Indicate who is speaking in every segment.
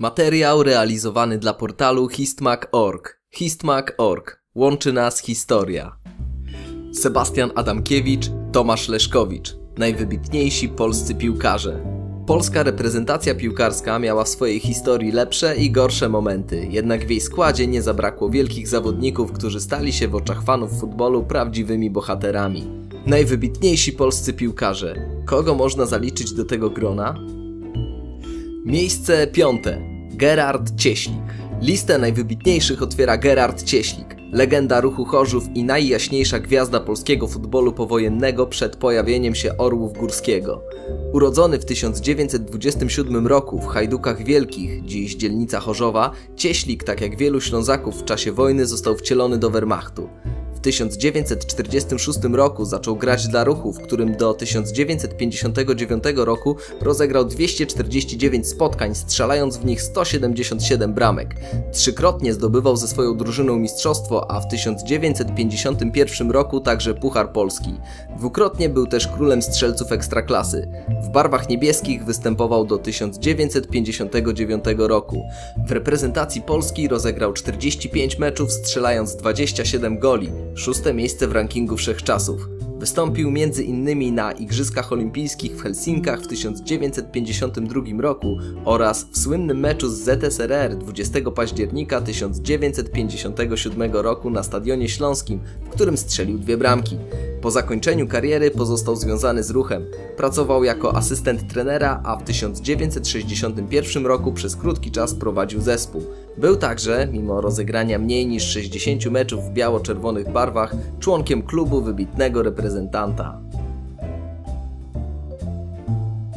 Speaker 1: Materiał realizowany dla portalu histmag.org. Histmag.org. Łączy nas historia. Sebastian Adamkiewicz, Tomasz Leszkowicz. Najwybitniejsi polscy piłkarze. Polska reprezentacja piłkarska miała w swojej historii lepsze i gorsze momenty, jednak w jej składzie nie zabrakło wielkich zawodników, którzy stali się w oczach fanów futbolu prawdziwymi bohaterami. Najwybitniejsi polscy piłkarze. Kogo można zaliczyć do tego grona? Miejsce piąte. Gerard Cieślik. Listę najwybitniejszych otwiera Gerard Cieślik, legenda ruchu Chorzów i najjaśniejsza gwiazda polskiego futbolu powojennego przed pojawieniem się Orłów Górskiego. Urodzony w 1927 roku w Hajdukach Wielkich, dziś dzielnica Chorzowa, Cieślik, tak jak wielu Ślązaków w czasie wojny, został wcielony do Wehrmachtu. W 1946 roku zaczął grać dla ruchu, w którym do 1959 roku rozegrał 249 spotkań, strzelając w nich 177 bramek. Trzykrotnie zdobywał ze swoją drużyną mistrzostwo, a w 1951 roku także Puchar Polski. Dwukrotnie był też królem strzelców ekstraklasy. W barwach niebieskich występował do 1959 roku. W reprezentacji Polski rozegrał 45 meczów, strzelając 27 goli szóste miejsce w rankingu wszechczasów. Wystąpił m.in. na Igrzyskach Olimpijskich w Helsinkach w 1952 roku oraz w słynnym meczu z ZSRR 20 października 1957 roku na Stadionie Śląskim, w którym strzelił dwie bramki. Po zakończeniu kariery pozostał związany z ruchem. Pracował jako asystent trenera, a w 1961 roku przez krótki czas prowadził zespół. Był także, mimo rozegrania mniej niż 60 meczów w biało-czerwonych barwach, członkiem klubu wybitnego reprezentanta.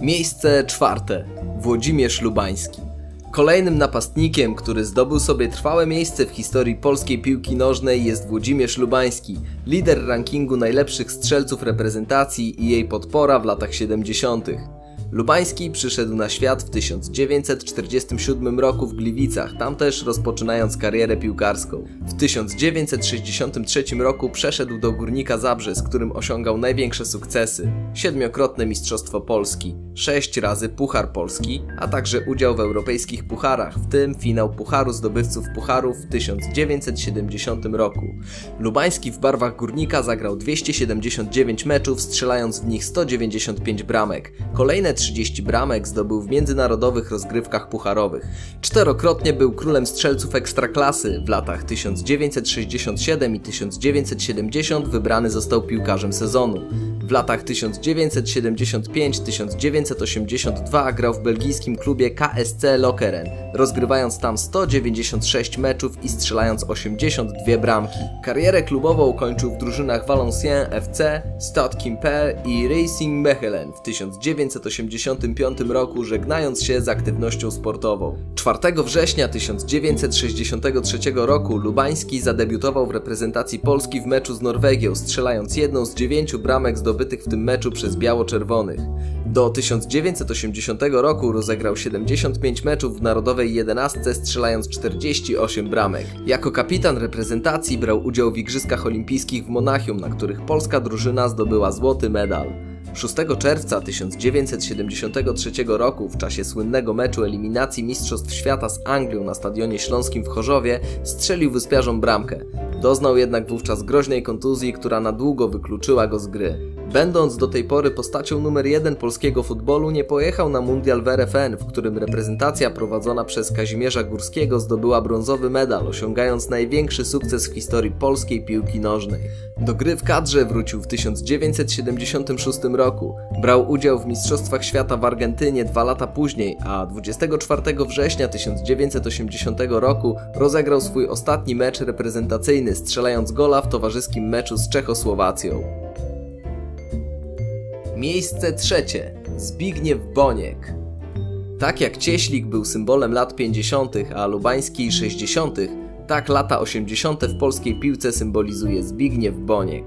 Speaker 1: Miejsce czwarte. Włodzimierz Lubański. Kolejnym napastnikiem, który zdobył sobie trwałe miejsce w historii polskiej piłki nożnej jest Włodzimierz Lubański, lider rankingu najlepszych strzelców reprezentacji i jej podpora w latach 70. Lubański przyszedł na świat w 1947 roku w Gliwicach, tam też rozpoczynając karierę piłkarską. W 1963 roku przeszedł do Górnika Zabrze, z którym osiągał największe sukcesy. Siedmiokrotne Mistrzostwo Polski, sześć razy Puchar Polski, a także udział w europejskich pucharach, w tym finał Pucharu Zdobywców Pucharów w 1970 roku. Lubański w barwach Górnika zagrał 279 meczów, strzelając w nich 195 bramek. Kolejne 30 bramek zdobył w międzynarodowych rozgrywkach pucharowych. Czterokrotnie był królem strzelców ekstraklasy. W latach 1967 i 1970 wybrany został piłkarzem sezonu. W latach 1975-1982 grał w belgijskim klubie KSC Lokeren, rozgrywając tam 196 meczów i strzelając 82 bramki. Karierę klubową ukończył w drużynach Valenciennes FC, Stade Quimper i Racing Mechelen w 1985 roku, żegnając się z aktywnością sportową. 4 września 1963 roku Lubański zadebiutował w reprezentacji Polski w meczu z Norwegią, strzelając jedną z dziewięciu bramek zdobytych w tym meczu przez biało-czerwonych. Do 1980 roku rozegrał 75 meczów w narodowej jedenastce, strzelając 48 bramek. Jako kapitan reprezentacji brał udział w Igrzyskach Olimpijskich w Monachium, na których polska drużyna zdobyła złoty medal. 6 czerwca 1973 roku, w czasie słynnego meczu eliminacji Mistrzostw Świata z Anglią na Stadionie Śląskim w Chorzowie, strzelił wyspiarzom bramkę. Doznał jednak wówczas groźnej kontuzji, która na długo wykluczyła go z gry. Będąc do tej pory postacią numer jeden polskiego futbolu, nie pojechał na mundial w RFN, w którym reprezentacja prowadzona przez Kazimierza Górskiego zdobyła brązowy medal, osiągając największy sukces w historii polskiej piłki nożnej. Do gry w kadrze wrócił w 1976 roku. Brał udział w Mistrzostwach Świata w Argentynie dwa lata później, a 24 września 1980 roku rozegrał swój ostatni mecz reprezentacyjny, strzelając gola w towarzyskim meczu z Czechosłowacją. Miejsce trzecie. Zbigniew Boniek. Tak jak Cieślik był symbolem lat 50., a Lubański 60., tak lata 80. w polskiej piłce symbolizuje Zbigniew Boniek.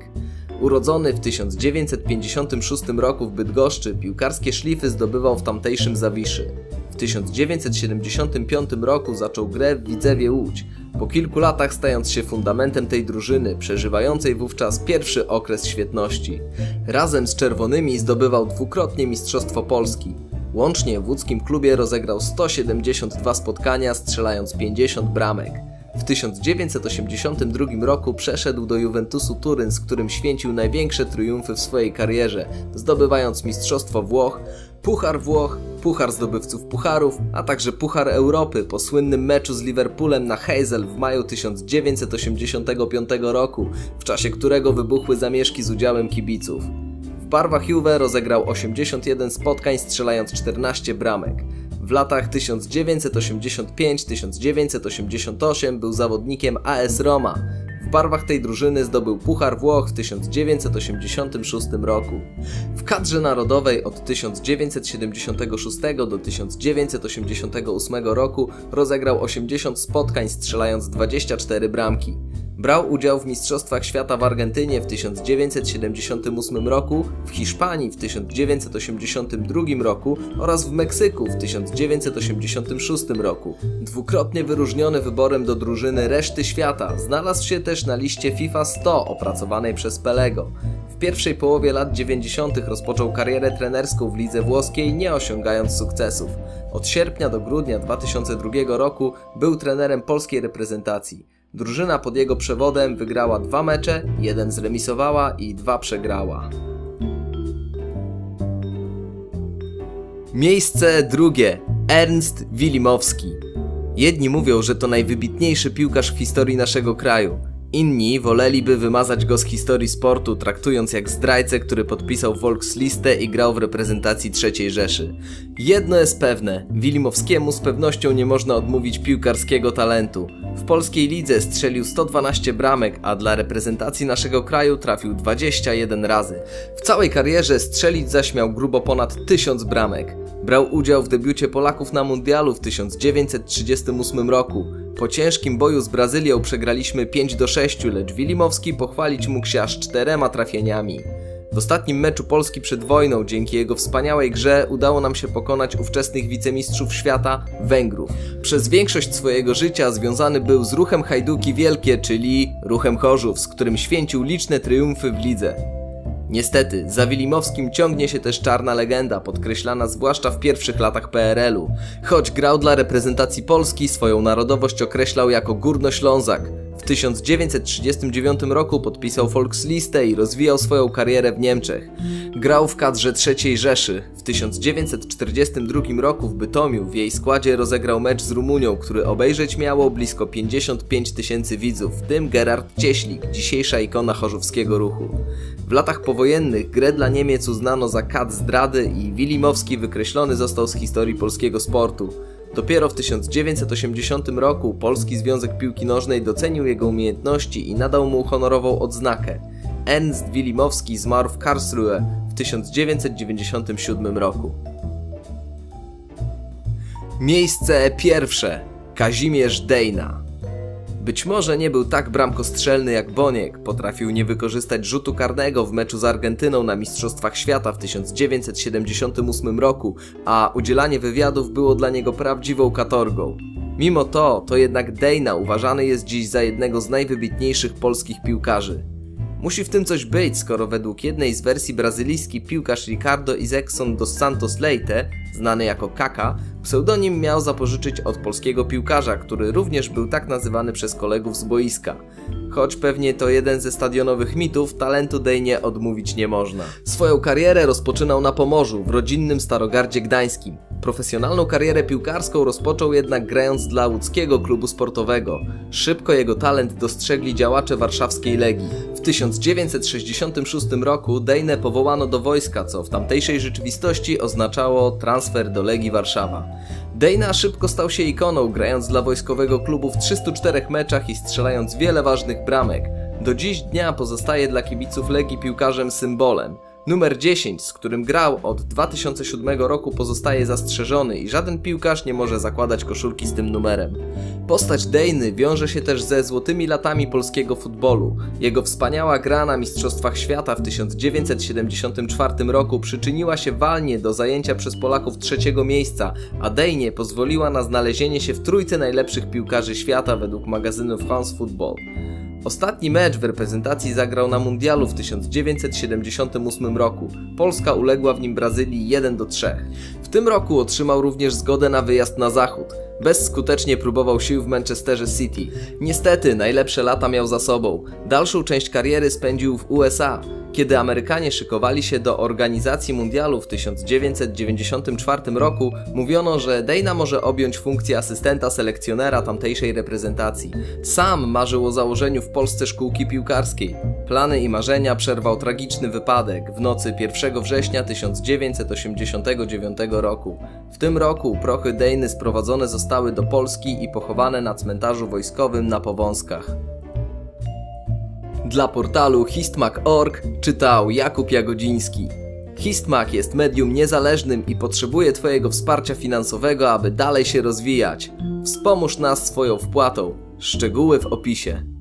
Speaker 1: Urodzony w 1956 roku w Bydgoszczy, piłkarskie szlify zdobywał w tamtejszym Zawiszy. W 1975 roku zaczął grę w Widzewie Łódź, po kilku latach stając się fundamentem tej drużyny, przeżywającej wówczas pierwszy okres świetności. Razem z Czerwonymi zdobywał dwukrotnie Mistrzostwo Polski. Łącznie w łódzkim klubie rozegrał 172 spotkania, strzelając 50 bramek. W 1982 roku przeszedł do Juventusu Turyn, z którym święcił największe triumfy w swojej karierze, zdobywając Mistrzostwo Włoch, Puchar Włoch, Puchar Zdobywców Pucharów, a także Puchar Europy po słynnym meczu z Liverpoolem na Hazel w maju 1985 roku, w czasie którego wybuchły zamieszki z udziałem kibiców. W barwach Juve rozegrał 81 spotkań, strzelając 14 bramek. W latach 1985-1988 był zawodnikiem AS Roma. W barwach tej drużyny zdobył Puchar Włoch w 1986 roku. W kadrze narodowej od 1976 do 1988 roku rozegrał 80 spotkań, strzelając 24 bramki. Brał udział w Mistrzostwach Świata w Argentynie w 1978 roku, w Hiszpanii w 1982 roku oraz w Meksyku w 1986 roku. Dwukrotnie wyróżniony wyborem do drużyny reszty świata, znalazł się też na liście FIFA 100 opracowanej przez Pelego. W pierwszej połowie lat 90. rozpoczął karierę trenerską w lidze włoskiej, nie osiągając sukcesów. Od sierpnia do grudnia 2002 roku był trenerem polskiej reprezentacji. Drużyna pod jego przewodem wygrała dwa mecze, jeden zremisowała i dwa przegrała. Miejsce drugie. Ernst Wilimowski. Jedni mówią, że to najwybitniejszy piłkarz w historii naszego kraju. Inni woleliby wymazać go z historii sportu, traktując jak zdrajcę, który podpisał Volkslistę i grał w reprezentacji III Rzeszy. Jedno jest pewne, Wilimowskiemu z pewnością nie można odmówić piłkarskiego talentu. W polskiej lidze strzelił 112 bramek, a dla reprezentacji naszego kraju trafił 21 razy. W całej karierze strzelić zaś miał grubo ponad 1000 bramek. Brał udział w debiucie Polaków na mundialu w 1938 roku. Po ciężkim boju z Brazylią przegraliśmy 5 do 6, lecz Wilimowski pochwalić mógł się aż czterema trafieniami. W ostatnim meczu Polski przed wojną, dzięki jego wspaniałej grze, udało nam się pokonać ówczesnych wicemistrzów świata, Węgrów. Przez większość swojego życia związany był z ruchem Hajduki Wielkie, czyli ruchem Chorzów, z którym święcił liczne triumfy w lidze. Niestety, za Wilimowskim ciągnie się też czarna legenda, podkreślana zwłaszcza w pierwszych latach PRL-u. Choć grał dla reprezentacji Polski, swoją narodowość określał jako Górnoślązak. W 1939 roku podpisał Volkslistę i rozwijał swoją karierę w Niemczech. Grał w kadrze III Rzeszy. W 1942 roku w Bytomiu w jej składzie rozegrał mecz z Rumunią, który obejrzeć miało blisko 55 tysięcy widzów, w tym Gerard Cieślik, dzisiejsza ikona chorzowskiego ruchu. W latach powojennych grę dla Niemiec uznano za kat zdrady i Wilimowski wykreślony został z historii polskiego sportu. Dopiero w 1980 roku Polski Związek Piłki Nożnej docenił jego umiejętności i nadał mu honorową odznakę. Ernst Wilimowski zmarł w Karlsruhe w 1997 roku. Miejsce pierwsze. Kazimierz Dejna. Być może nie był tak bramkostrzelny jak Boniek, potrafił nie wykorzystać rzutu karnego w meczu z Argentyną na Mistrzostwach Świata w 1978 roku, a udzielanie wywiadów było dla niego prawdziwą katorgą. Mimo to, to jednak Dejna uważany jest dziś za jednego z najwybitniejszych polskich piłkarzy. Musi w tym coś być, skoro według jednej z wersji brazylijski piłkarz Ricardo Izekson dos Santos Leite, znany jako Kaka, pseudonim miał zapożyczyć od polskiego piłkarza, który również był tak nazywany przez kolegów z boiska. Choć pewnie to jeden ze stadionowych mitów, talentu Dejnie odmówić nie można. Swoją karierę rozpoczynał na Pomorzu, w rodzinnym Starogardzie Gdańskim. Profesjonalną karierę piłkarską rozpoczął jednak grając dla łódzkiego klubu sportowego. Szybko jego talent dostrzegli działacze warszawskiej Legii. W 1966 roku Dejne powołano do wojska, co w tamtejszej rzeczywistości oznaczało transfer do Legii Warszawa. Dejna szybko stał się ikoną, grając dla wojskowego klubu w 304 meczach i strzelając wiele ważnych bramek. Do dziś dnia pozostaje dla kibiców Legii piłkarzem symbolem. Numer 10, z którym grał od 2007 roku pozostaje zastrzeżony i żaden piłkarz nie może zakładać koszulki z tym numerem. Postać Dejny wiąże się też ze złotymi latami polskiego futbolu. Jego wspaniała gra na Mistrzostwach Świata w 1974 roku przyczyniła się walnie do zajęcia przez Polaków trzeciego miejsca, a Dejnie pozwoliła na znalezienie się w trójce najlepszych piłkarzy świata według magazynu France Football. Ostatni mecz w reprezentacji zagrał na mundialu w 1978 roku. Polska uległa w nim Brazylii 1 do 3. W tym roku otrzymał również zgodę na wyjazd na zachód. Bezskutecznie próbował sił w Manchesterze City. Niestety, najlepsze lata miał za sobą. Dalszą część kariery spędził w USA. Kiedy Amerykanie szykowali się do organizacji mundialu w 1994 roku, mówiono, że Dana może objąć funkcję asystenta selekcjonera tamtejszej reprezentacji. Sam marzył o założeniu w Polsce szkółki piłkarskiej. Plany i marzenia przerwał tragiczny wypadek w nocy 1 września 1989 roku. W tym roku prochy Dejny sprowadzone zostały do Polski i pochowane na cmentarzu wojskowym na Powązkach. Dla portalu histmak.org czytał Jakub Jagodziński. Histmak jest medium niezależnym i potrzebuje Twojego wsparcia finansowego, aby dalej się rozwijać. Wspomóż nas swoją wpłatą. Szczegóły w opisie.